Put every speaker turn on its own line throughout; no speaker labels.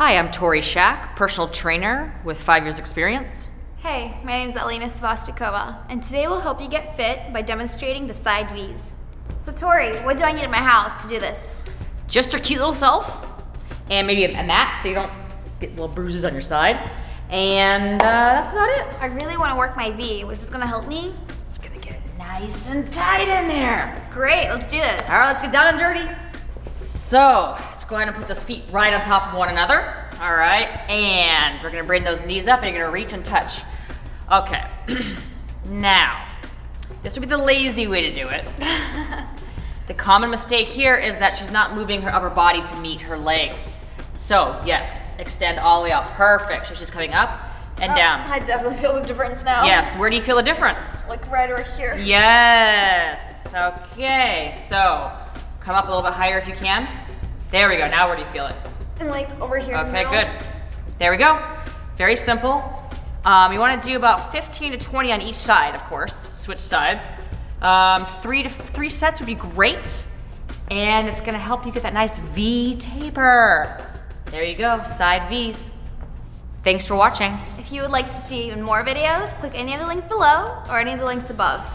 Hi, I'm Torri Shack, personal trainer with five years experience.
Hey, my name is Alena Svostikova, and today we'll help you get fit by demonstrating the side V's. So Torri, what do I need at my house to do this?
Just your cute little self, and maybe a, mat so you don't get little bruises on your side. And uh, that's about it.
I really want to work my V. Was this gonna help me?
It's gonna get nice and tight in there.
Great, let's do this.
All right, let's get down and dirty. So, go ahead and put those feet right on top of one another. All right, and we're gonna bring those knees up and you're gonna reach and touch. Okay, now, this would be the lazy way to do it. the common mistake here is that she's not moving her upper body to meet her legs. So, yes, extend all the way out. Perfect. So she's coming up and
Oh,
down.
I definitely feel the difference now.
Yes, where do you feel the difference?
Like right over here.
Yes. Okay, so come up a little bit higher if you can. There we go. Now where do you feel it?
And like over here.
Okay, good. There we go. Very simple. Um, you want to do about 15 to 20 on each side, of course. Switch sides. Um, three to three sets would be great, and it's going to help you get that nice V taper. There you go, side V's. Thanks for watching.
If you would like to see even more videos, click any of the links below or any of the links above.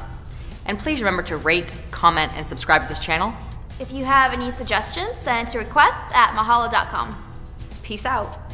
And please remember to rate, comment, and subscribe to this channel.
If you have any suggestions, send to requests at mahalo.com. Peace out.